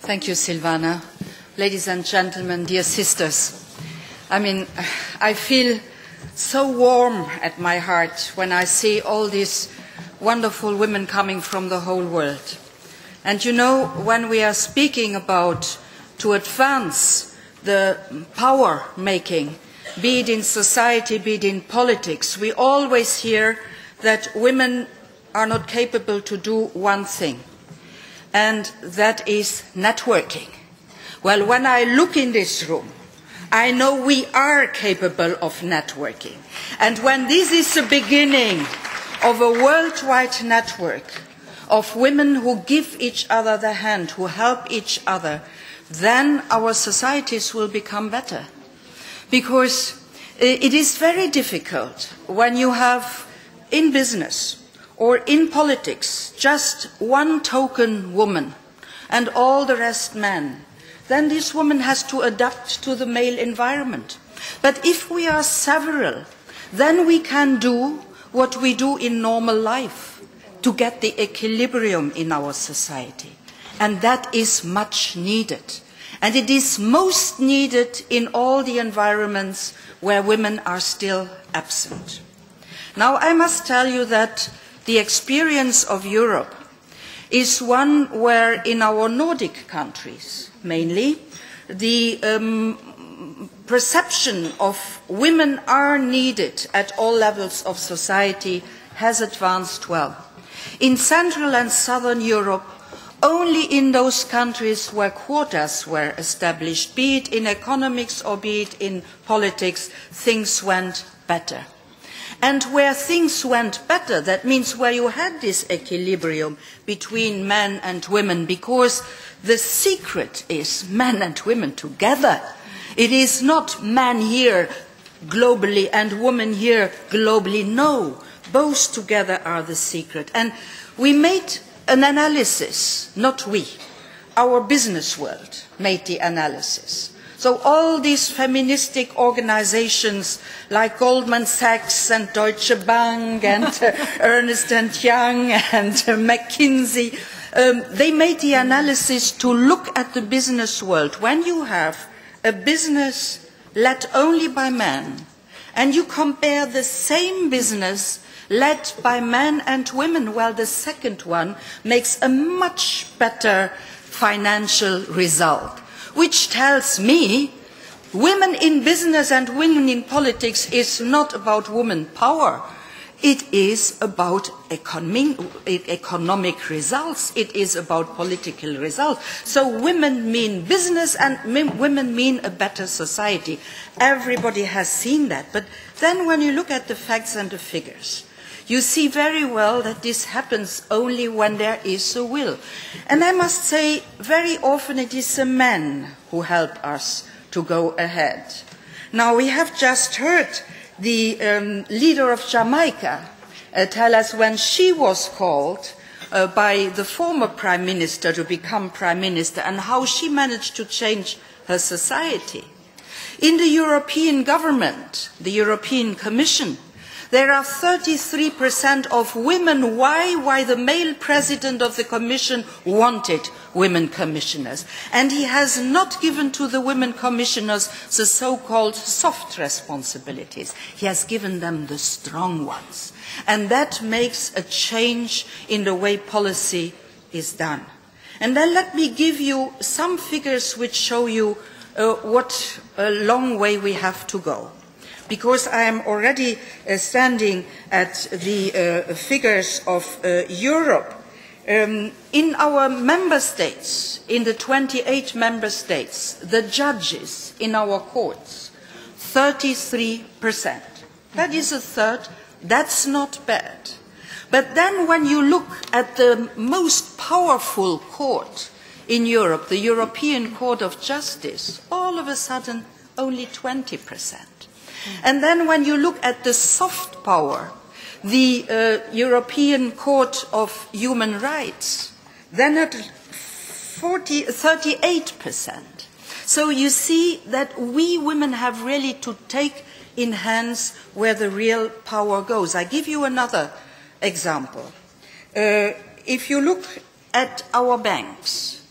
Thank you, Silvana. Ladies and gentlemen, dear sisters, I mean, I feel so warm at my heart when I see all these wonderful women coming from the whole world. And you know, when we are speaking about to advance the power making, be it in society, be it in politics, we always hear that women are not capable to do one thing, and that is networking. Well, when I look in this room, I know we are capable of networking. And when this is the beginning of a worldwide network of women who give each other the hand, who help each other, then our societies will become better. Because eh, it is very difficult when you have in business or in politics just one token woman and all the rest men, then this woman has to adapt to the male environment. But if we are several, then we can do what we do in normal life to get the equilibrium in our society. And that is much needed. And it is most needed in all the environments where women are still absent. Now, I must tell you that the experience of Europe is one where in our Nordic countries, mainly, the um, perception of women are needed at all levels of society has advanced well. In Central and Southern Europe, only in those countries where quotas were established, be it in economics or be it in politics, things went better. And where things went better, that means where you had this equilibrium between men and women, because the secret is men and women together. It is not men here globally and women here globally. No, both together are the secret. And we made an analysis, not we, our business world made the analysis. So all these feministic organizations like Goldman Sachs and Deutsche Bank and uh, Ernst and Young and uh, McKinsey, um, they made the analysis to look at the business world. When you have a business led only by men and you compare the same business led by men and women, well, the second one makes a much better financial result, which tells me women in business and women in politics is not about women power. It is about economic, economic results. It is about political results. So women mean business and women mean a better society. Everybody has seen that. But then when you look at the facts and the figures, you see very well that this happens only when there is a will. And I must say, very often it is the men who help us to go ahead. Now, we have just heard the um, leader of Jamaica uh, tell us when she was called uh, by the former prime minister to become prime minister and how she managed to change her society. In the European government, the European Commission, There are 33% of women. Why? Why the male president of the Commission wanted women commissioners. And he has not given to the women commissioners the so-called soft responsibilities. He has given them the strong ones. And that makes a change in the way policy is done. And then let me give you some figures which show you uh, what a long way we have to go because I am already uh, standing at the uh, figures of uh, Europe. Um, in our member states, in the 28 member states, the judges in our courts, 33%. That is a third. That's not bad. But then when you look at the most powerful court in Europe, the European Court of Justice, all of a sudden only 20 percent. And then when you look at the soft power, the uh, European Court of Human Rights, then at 40, 38%. So you see that we women have really to take in hands where the real power goes. I give you another example. Uh, if you look at our banks,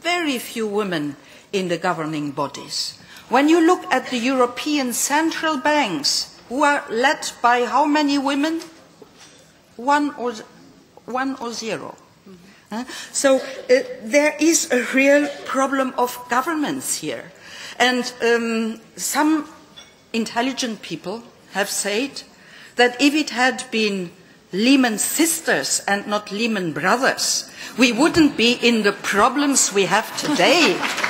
very very few women in the governing bodies. When you look at the European central banks, who are led by how many women? One or, one or 0 uh, so uh, there is a real problem of governance here. And um, some intelligent people have said that if it had been Lehman sisters and not Lehman brothers, we wouldn't be in the problems we have today.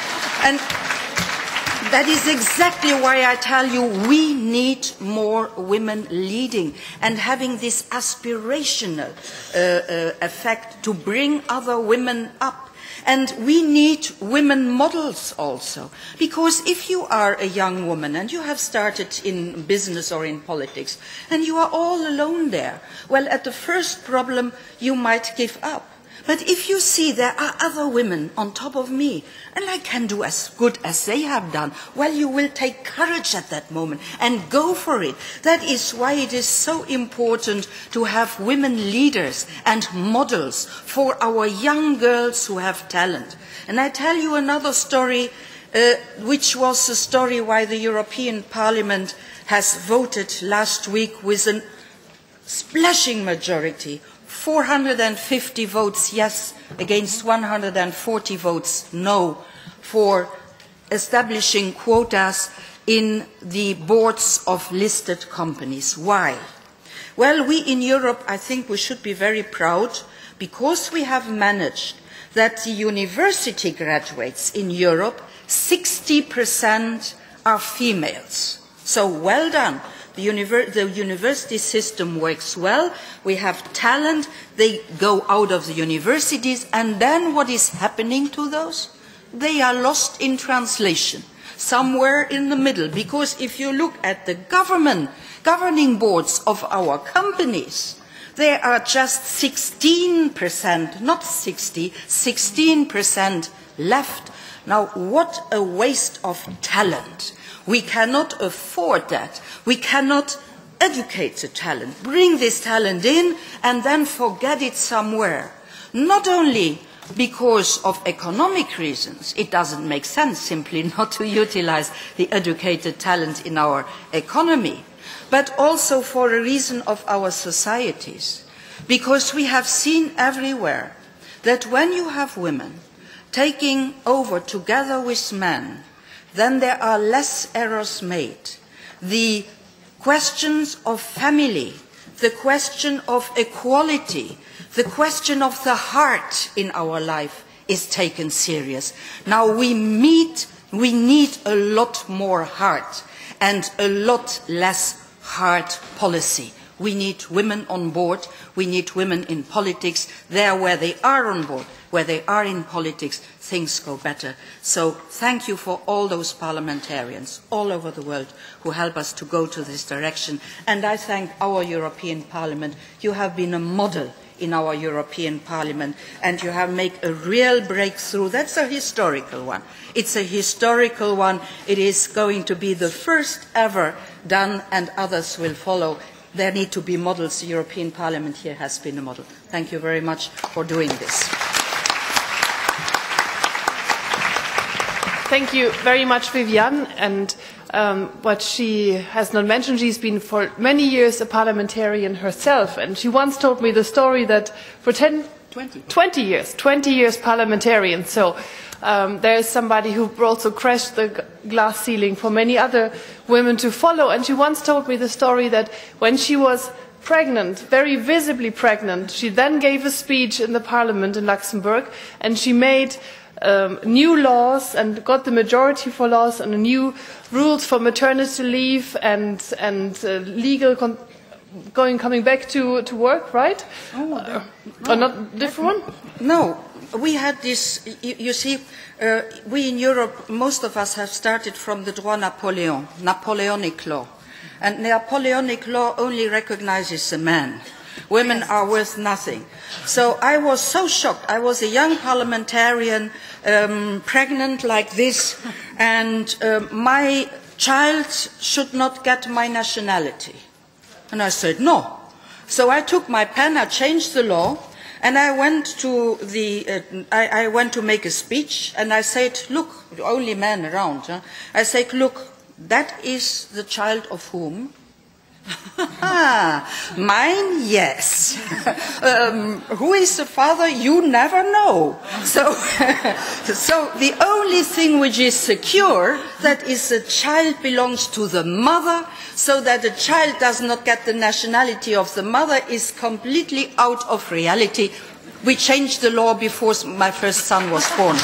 that is exactly why I tell you we need more women leading and having this aspirational uh, uh, effect to bring other women up. And we need women models also. Because if you are a young woman and you have started in business or in politics and you are all alone there, well, at the first problem, you might give up. But if you see there are other women on top of me, and I can do as good as they have done, well, you will take courage at that moment and go for it. That is why it is so important to have women leaders and models for our young girls who have talent. And I tell you another story, uh, which was the story why the European Parliament has voted last week with a splashing majority 450 votes yes against 140 votes no for establishing quotas in the boards of listed companies. Why? Well, we in Europe, I think we should be very proud because we have managed that the university graduates in Europe, 60% are females. So well done. The, univer the, university system works well. We have talent. They go out of the universities. And then what is happening to those? They are lost in translation, somewhere in the middle. Because if you look at the government, governing boards of our companies, there are just 16%, not 60, 16% left. Now, what a waste of talent We cannot afford that. We cannot educate the talent, bring this talent in, and then forget it somewhere. Not only because of economic reasons, it doesn't make sense simply not to utilize the educated talent in our economy, but also for a reason of our societies. Because we have seen everywhere that when you have women taking over together with men then there are less errors made. The questions of family, the question of equality, the question of the heart in our life is taken serious. Now we meet, we need a lot more heart and a lot less hard policy. We need women on board. We need women in politics there where they are on board where they are in politics, things go better. So thank you for all those parliamentarians all over the world who help us to go to this direction. And I thank our European Parliament. You have been a model in our European Parliament and you have made a real breakthrough. That's a historical one. It's a historical one. It is going to be the first ever done and others will follow. There need to be models. The European Parliament here has been a model. Thank you very much for doing this. Thank you very much, Viviane. And um, what she has not mentioned, she's been for many years a parliamentarian herself. And she once told me the story that for 10, 20, 20 years, 20 years parliamentarian. So um, there is somebody who also crashed the glass ceiling for many other women to follow. And she once told me the story that when she was pregnant, very visibly pregnant, she then gave a speech in the parliament in Luxembourg and she made um, new laws and got the majority for laws and new rules for maternity leave and, and uh, legal con going coming back to, to work, right? Oh, uh, no, not different one? No, we had this. You, you see, uh, we in Europe, most of us have started from the droit Napoleon, Napoleonic law, and Napoleonic law only recognizes the man Women are worth nothing. So I was so shocked. I was a young parliamentarian, um, pregnant like this, and um, my child should not get my nationality. And I said, no. So I took my pen, I changed the law, And I went to the, uh, I, I went to make a speech, and I said, "Look, the only man around." Huh? I said, "Look, that is the child of whom?" Mine, yes. um, who is the father? You never know. So, so the only thing which is secure that is the child belongs to the mother, so that the child does not get the nationality of the mother is completely out of reality. We changed the law before my first son was born.